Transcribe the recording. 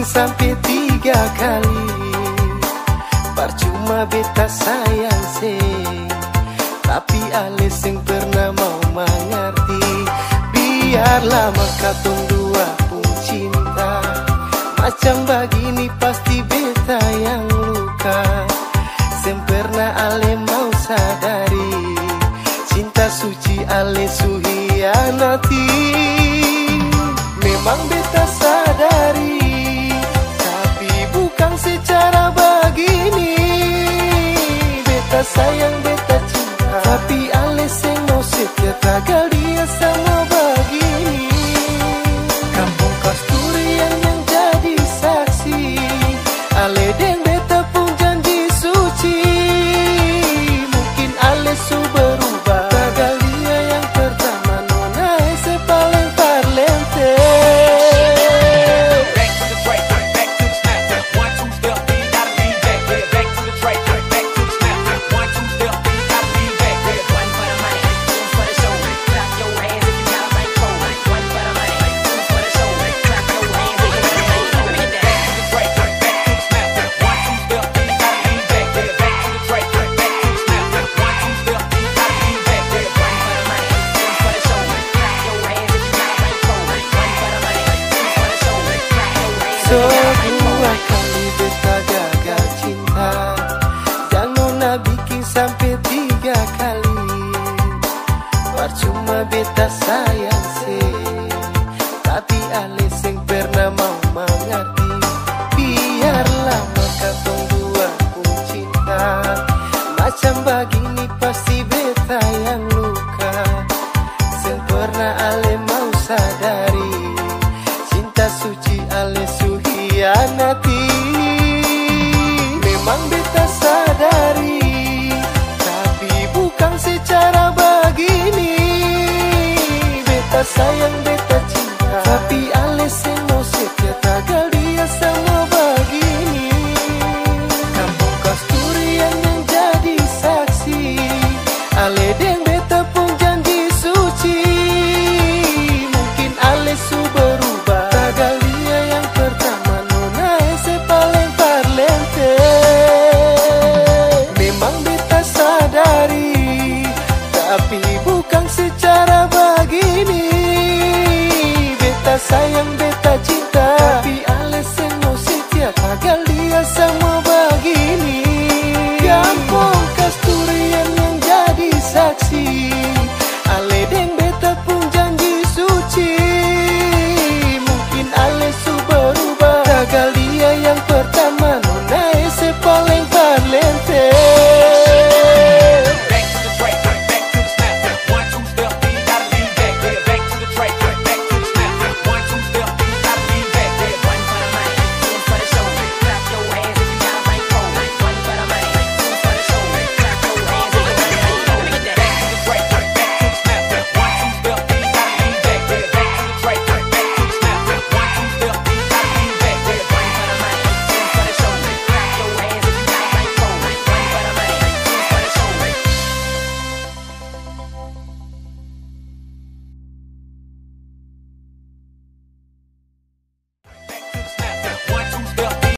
Sampai tiga kali. Percuma beta sayang se Tapi alis yang pernah mau mengerti. Biarlah maka dua pun cinta. Macam begini pasti beta yang luka. Sempurna ale mau sadari. Cinta suci ale suhianati. Memang beta sadari Sayang beta cinta. Tapi ale seng mau setia tagal dia sama begini Kampung kasturian yang jadi saksi. Ale deng dua kali beta gagal cinta Jangan bikin sampai tiga kali. Percuma beta sayang se Tapi yang pernah mau mengerti. Biarlah maka tong dua pun cinta. Macam begini pasti beta yang suhianati Memang beta sadari Tapi bukan secara begini. Beta sayang beta cinta Tapi ale seng Sayang.